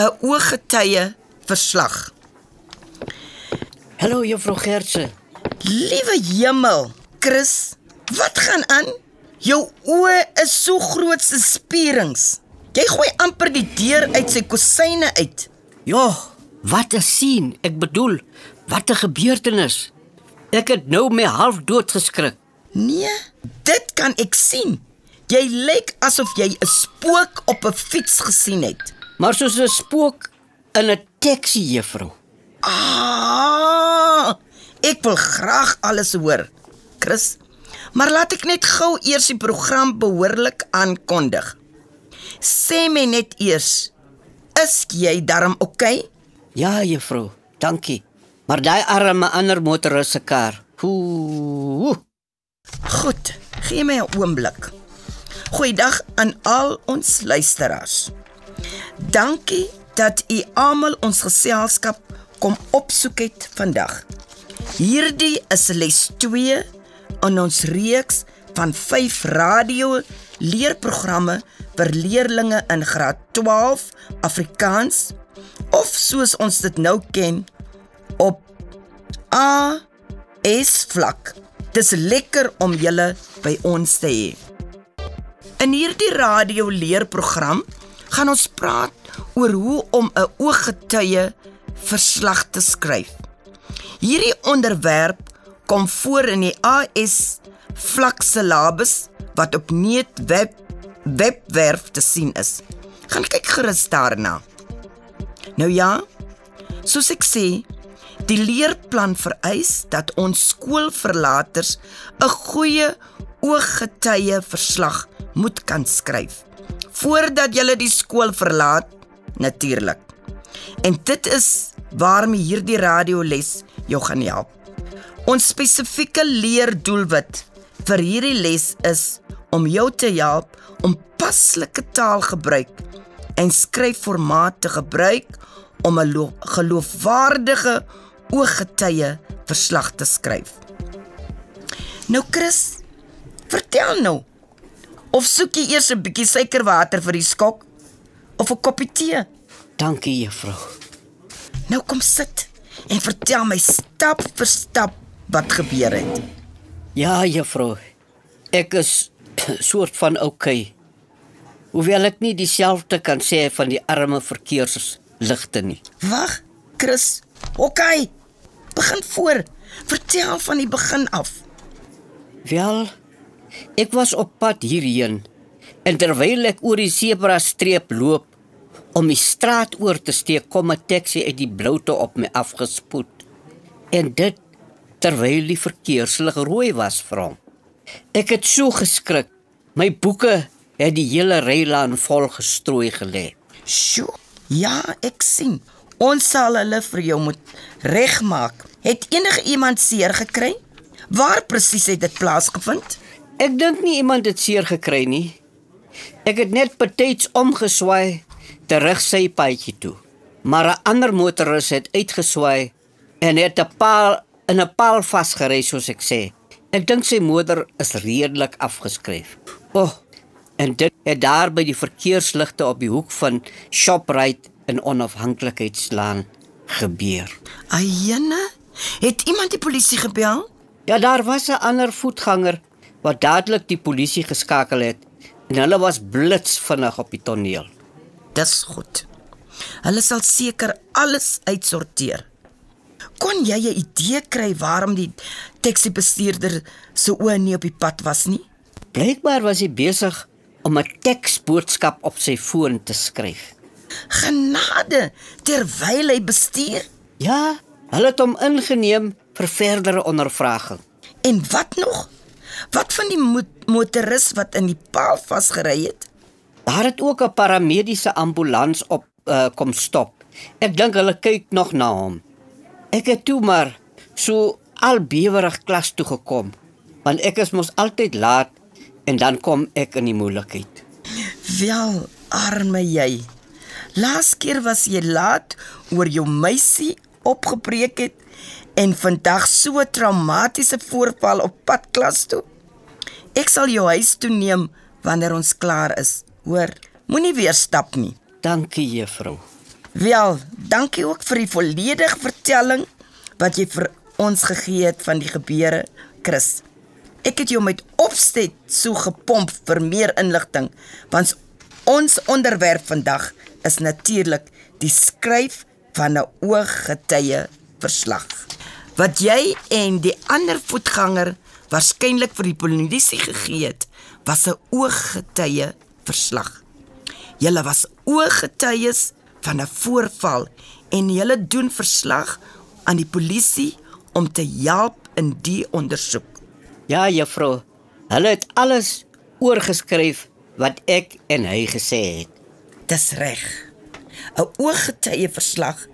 'n ooggetuie verslag. Hallo juffrou Gertse. Liewe hemel, Chris, wat gaan aan? Jou oë is so groot so spierings. Jy gooi amper die deur uit sy kusyne uit. Ja, wat 'n sien. Ek bedoel, wat 'n gebeurtenis. Ek het nou my half dood geskrik. Nee, dit kan ek sien. Jy lyk asof jy 'n spook op 'n fiets gesien het. Maar soos 'n spook in 'n taxi, juffrou. Ah! Ek wil graag alles hoor, Chris. Maar laat ek net gou eers die program behoorlik aankondig. Sê my net eers, is jy darm oukei? Okay? Ja, juffrou. Dankie. Maar daai arme ander motoris se kar. Ooh. Goed, gee my 'n oomblik. Goeiedag aan al ons luisteraars. Dankie dat u almal ons geselskap kom opsoek het vandag. Hierdie is les 2 in ons reeks van 5 radio leerprogramme vir leerdlinge in graad 12 Afrikaans of soos ons dit nou ken op AS vlak. Dis lekker om julle by ons te hê. In hierdie radio leerprogram gaan ons praat oor hoe om 'n ooggetuie verslag te skryf. Hierdie onderwerp kom voor in die AS vlak syllabus wat op Net web webwerf te sien is. Gaan kyk gerus daarna. Nou ja, soos ek sê, die leerplan vereis dat ons skoolverlaters 'n goeie ooggetuie verslag moet kan skryf voordat jy die skool verlaat natuurlik. En dit is waarmee hierdie radioles jou gaan help. Ons spesifieke leerdoelwit vir hierdie les is om jou te help om paslike taalgebruik en skryfformaat te gebruik om 'n geloofwaardige ooggetuie verslag te skryf. Nou Chris, vertel nou. Of soek jy eers 'n bietjie suikerwater vir die skok of 'n koppie tee? Dankie, juffrou. Nou kom sit en vertel my stap vir stap wat gebeur het. Ja, juffrou. Ek is soort van. Okay. Hoewel ek nie dieselfde kan sê van die arme verkeersligte nie. Wag, Chris. OK. Begin voor. Vertel van die begin af. Wel, ek was op pad hierheen en terwyl ek oor die sebra streep loop om die straat oor te steek, kom 'n taxi uit die bloute op my afgespoed. En dit terwyl die verkeerslig rooi was vir hom. Ek het so geskrik. My boeke het die hele rylaan vol gestrooi gelê. Sjoe. Ja, ek sien. Ons sal hulle vir jou moet regmaak. Het enige iemand seer gekry? Waar presies het dit plaasgevind? Ek dink nie iemand het seer gekry nie. Ek het net betyds omgeswaai terug sy paadjie toe. Maar 'n ander motoris het uitgeswaai en het 'n paal in 'n paal vasgery soos ek sê. Ek dink sy motor is redelik afgeskryf. O, oh, en dit het daar by die verkeersligte op die hoek van Shoprite en Onafhanklikheidslaan gebeur. Ayene, het iemand die polisie gebel? Ja, daar was 'n ander voetganger wat dadelik die polisie geskakel het en hulle was blits vinnig op die toneel. Dis goed. Hulle sal seker alles uitsorteer. Kon jy 'n idee kry waarom die taxi-bestuurder se oë nie op die pad was nie? Blykbaar was hy besig om 'n teksboodskap op sy foon te skryf. Genade, terwyl hy bestuur? Ja, hulle het hom ingeneem vir verdere ondervraging. En wat nog? Wat van die motoris wat in die paal vasgery het? Daar het ook 'n paramediese ambulans op uh, kom stop. Ek dink hulle kyk nog na hom. Ek het toe maar so albewerig klas toe gekom, want ek is mos altyd laat en dan kom ek in die moeilikheid. Wel, arme jy. Laas keer was jy laat oor jou meisie opgepreek het en vandag so 'n traumatiese voorval op pad klas toe. Ek sal jou huis toe neem wanneer ons klaar is. Hoor, moenie weer stap nie. Dankie juffrou. Wel, dankie ook vir die volledige vertelling wat jy vir ons gegee het van die gebeure, Chris. Ek het jou met opset so gepomp vir meer inligting, want ons onderwerp vandag is natuurlik die skryf van 'n ooggetuie verslag. Wat jy en die ander voetganger waarskynlik vir die polisie gegee het, was 'n ooggetuie verslag. Julle was ooggetuies van 'n voorval en julle doen verslag aan die polisie om te help in die ondersoek. Ja, juffrou. Hulle het alles oorgeskryf wat ek en hy gesê het. Dis reg. 'n Ooggetuie verslag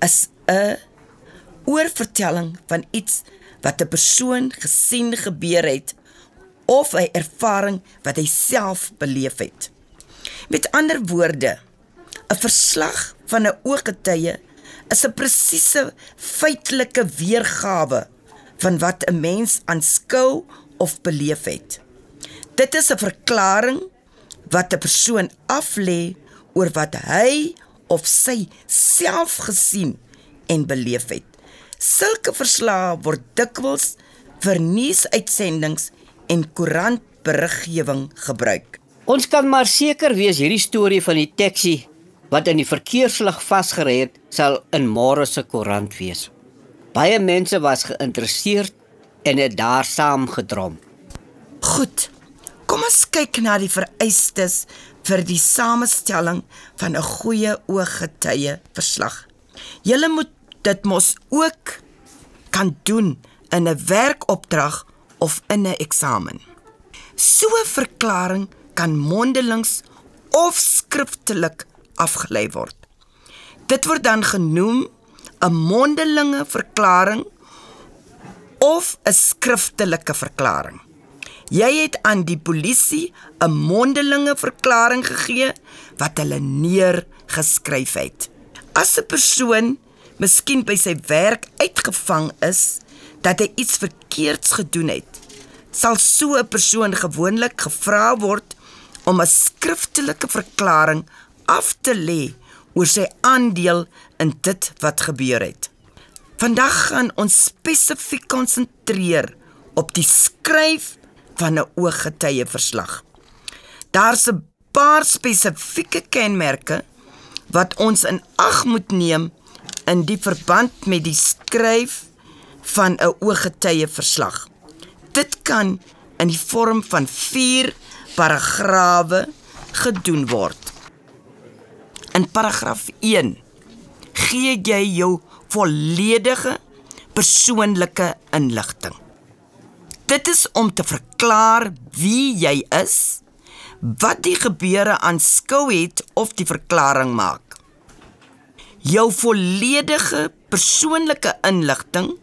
is 'n oorvertelling van iets wat 'n persoon gesien gebeur het of 'n ervaring wat hy self beleef het. Met ander woorde, 'n verslag van 'n ooggetuie is 'n presiese feitelike weergawe van wat 'n mens aanskou of beleef het. Dit is 'n verklaring wat 'n persoon aflê oor wat hy of sy self gesien en beleef het. Sulke verslae word dikwels vir nuusuitsendings en koerantberiggewing gebruik. Ons kan maar seker wees hierdie storie van die taxi wat in die verkeerslig vasgery het, sal in môre se koerant wees. Baie mense was geïnteresseerd en het daar saam gedrom. Goed. Kom ons kyk na die vereistes vir die samestelling van 'n goeie ooggetuie verslag. Julle moet dit mos ook kan doen in 'n werkopdrag of in 'n eksamen. So 'n verklaring kan mondelings of skriftelik afgelei word. Dit word dan genoem 'n mondelinge verklaring of 'n skriftelike verklaring. Jy het aan die polisie 'n mondelinge verklaring gegee wat hulle neergeskryf het. As 'n persoon miskien by sy werk uitgevang is dat hy iets verkeerds gedoen het, sal so 'n persoon gewoonlik gevra word om 'n skriftelike verklaring af te lê oor sy aandeel in dit wat gebeur het. Vandag gaan ons spesifiek konsentreer op die skryf van 'n ooggetuie verslag. Daar's 'n paar spesifieke kenmerke wat ons in ag moet neem in die verband met die skryf van 'n ooggetuie verslag. Dit kan in die vorm van 4 paragrawe gedoen word. In paragraaf 1 gee jy jou volledige persoonlike inligting. Dit is om te verklaar wie jy is, wat die gebeure aanskou het of die verklaring maak. Jou volledige persoonlike inligting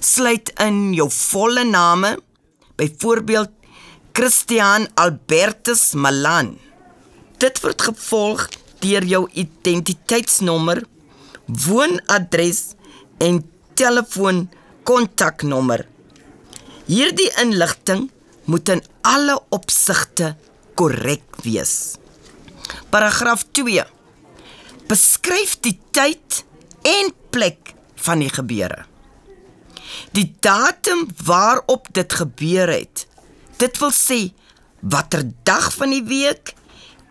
sluit in jou volle name, byvoorbeeld Christian Albertus Malan. Dit word gevolg deur jou identiteitsnommer, woonadres en telefoon kontaknommer. Hierdie inligting moet in alle opsigte korrek wees. Paragraaf 2. Beskryf die tyd en plek van die gebeure. Die datum waarop dit gebeur het. Dit wil sê watter dag van die week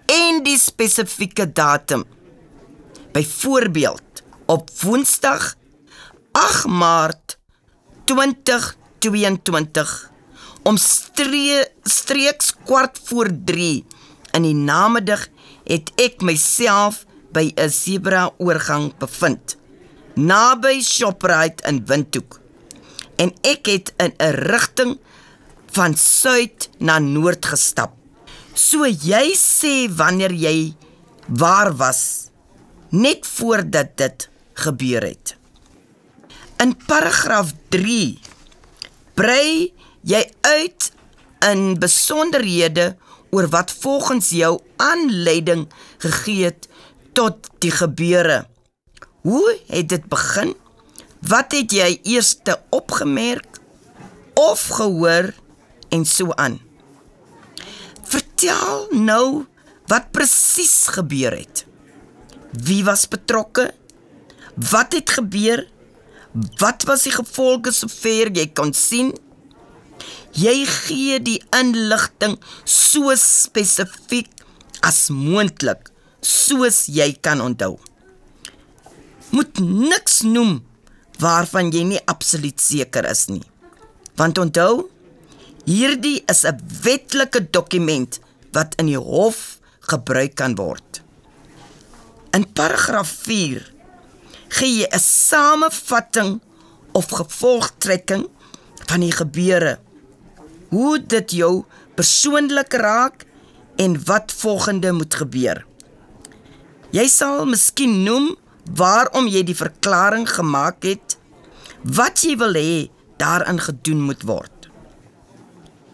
en die spesifieke datum. Byvoorbeeld op Woensdag 8 Maart 2022 om stree, streeks kwart voor 3 in die namiddag het ek myself by 'n zebra oorgang bevind. Naby Shoprite in Windhoek. En ek het in 'n rigting van suid na noord gestap. So jy sê wanneer jy waar was net voordat dit gebeur het. In paragraaf 3 brei jy uit in besonderhede oor wat volgens jou aanleiding gegee het tot die gebeure. Hoe het dit begin? Wat het jy eers opgemerk of gehoor en so aan? Vertel nou wat presies gebeur het. Wie was betrokke? Wat het gebeur? Wat was die gevolge sover jy kon sien? Jy gee die inligting so spesifiek as moontlik, soos jy kan onthou. Moet niks noem waarvan jy nie absoluut seker is nie. Want onthou, hierdie is 'n wetlike dokument wat in die hof gebruik kan word. In paragraaf 4 gee jy 'n samevatting of gevolgtrekking van die gebeure. Hoe dit jou persoonlik raak en wat volgende moet gebeur. Jy sal miskien noem waarom jy die verklaring gemaak het, wat jy wil hê daarin gedoen moet word.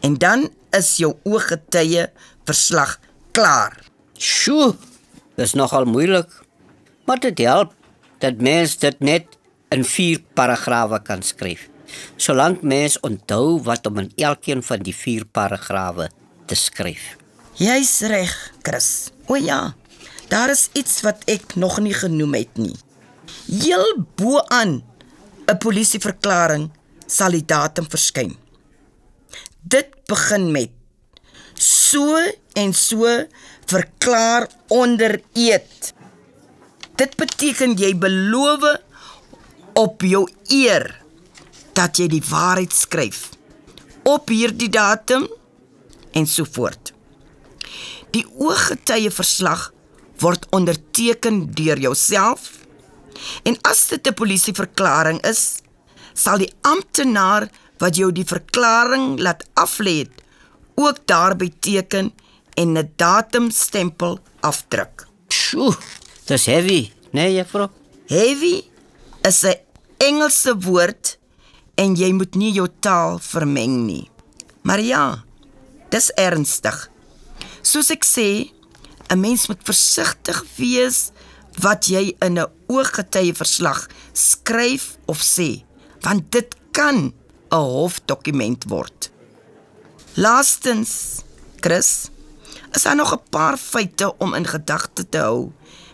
En dan is jou ooggetuie verslag klaar. Sjoe, dis nogal moeilik. Maar dit help dat mens dit net in 4 paragrawe kan skryf. Solank mens onthou wat om in elkeen van die 4 paragrawe te skryf. Jy's reg, Chris. O ja. Daar is iets wat ek nog nie genoem het nie. Heel bo-aan 'n polisieverklaring sal die datum verskyn. Dit begin met so en so verklaar onder eed. Dit beteken jy beloof op jou eer dat jy die waarheid skryf op hierdie datum en so voort. Die ooggetuie verslag word onderteken deur jouself en as dit 'n polisieverklaring is, sal die amptenaar wat jou die verklaring laat aflê ook daarby teken en 'n datumstempel afdruk. Sjoe, dis heavy, nee juffrou. Heavy is 'n Engelse woord en jy moet nie jou taal vermeng nie. Maar ja, dis ernstig. Soos ek sê, 'n mens moet versigtig wees wat jy in 'n ooggetuie verslag skryf of sê, want dit kan 'n hofdokument word. Laastens, Chris, is daar nog 'n paar feite om in gedagte te hou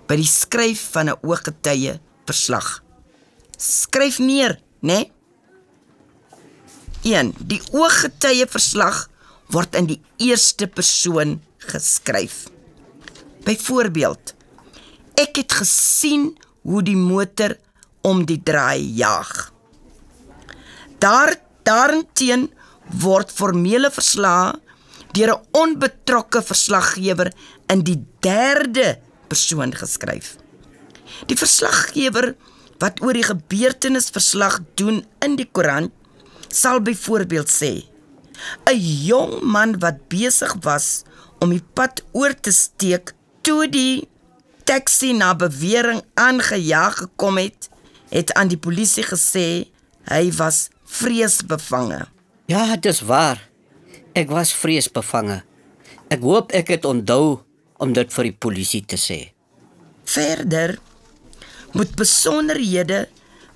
by die skryf van 'n ooggetuie verslag. Skryf neer, né? Nee? 1. Die ooggetuie verslag word in die eerste persoon geskryf. Byvoorbeeld, ek het gesien hoe die motor om die draai jaag. Daar daarteen word formele verslae deur 'n onbetrokke verslaggewer in die derde persoon geskryf. Die verslaggewer wat oor die gebeurtenis verslag doen in die koerant sal byvoorbeeld sê: 'n jong man wat besig was om die pad oor te steek toe die taxi na bewering aangejaag gekom het, het aan die polisie gesê hy was vreesbevange. Ja, dis waar. Ek was vreesbevange. Ek hoop ek het onthou om dit vir die polisie te sê. Verder moet besonderhede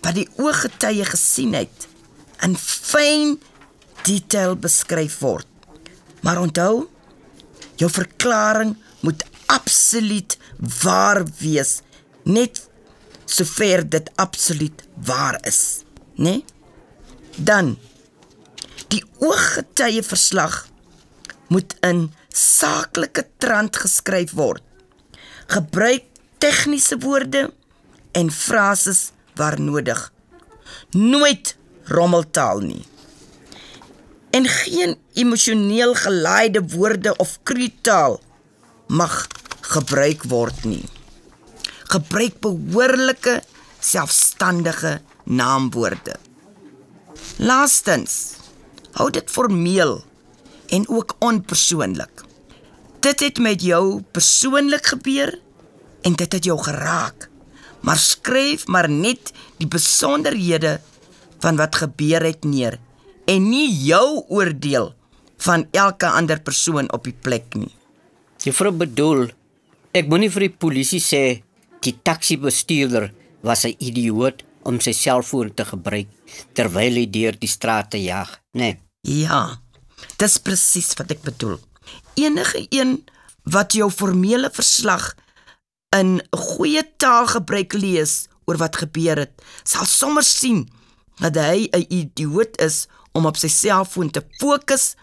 wat die ooggetuie gesien het in fyn detail beskryf word. Maar onthou, jou verklaring moet absoluut waar wees, net sover dit absoluut waar is, né? Nee? Dan die ooggetuie verslag moet in saaklike trant geskryf word. Gebruik tegniese woorde en frases waar nodig. Nooit rommeltaal nie. En geen emosioneel gelaaide woorde of kruitaal mag gebruik word nie. Gebruik behoorlike selfstandige naamwoorde. Laastens, hou dit formeel en ook onpersoonlik. Dit het met jou persoonlik gebeur en dit het jou geraak. Maar skryf maar net die besonderhede van wat gebeur het neer en nie jou oordeel van elke ander persoon op die plek nie. Juffrou bedoel, ek moenie vir die polisie sê die taxi bestuurder was 'n idioot om sy selfoon te gebruik terwyl hy deur die strate jag, né? Nee. Ja. Dis presies wat ek bedoel. Enige een wat jou formele verslag in goeie taalgebruik lees oor wat gebeur het, sal sommer sien dat hy 'n idioot is om op sy selfoon te fokus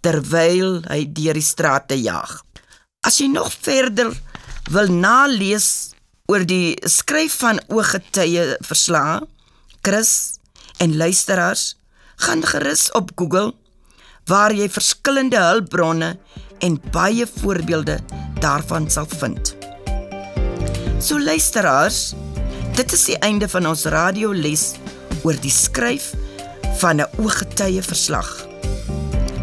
terwyl hy deur die strate jaag. As jy nog verder wil nalees oor die skryf van ooggetuie verslae, Chris en luisteraars, gaan gerus op Google waar jy verskillende hulpbronne en baie voorbeelde daarvan sal vind. So luisteraars, dit is die einde van ons radioles oor die skryf van 'n ooggetuie verslag.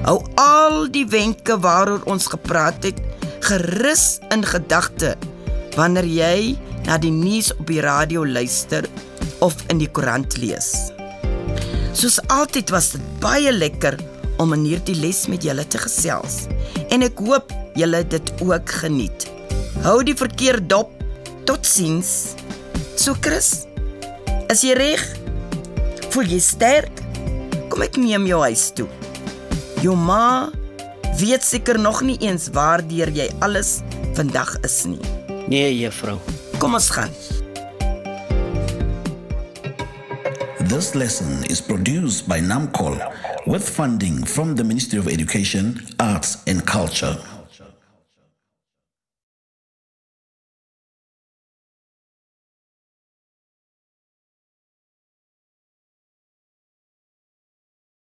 Hou al die wenke waaroor ons gepraat het gerus in gedagte wanneer jy na die nuus op die radio luister of in die koerant lees. Soos altyd was dit baie lekker om in hierdie les met julle te gesels en ek hoop julle dit ook geniet. Hou die verkeer dop. Totsiens. Chris, is jy reg? Voel jy sterk? Kom ek neem jou huis toe. Jou ma weet seker nog nie eens waar deur jy alles vandag is nie. Nee, juffrou. Kom ons gaan. This lesson is produced by NAMCOL with funding from the Ministry of Education, Arts and Culture.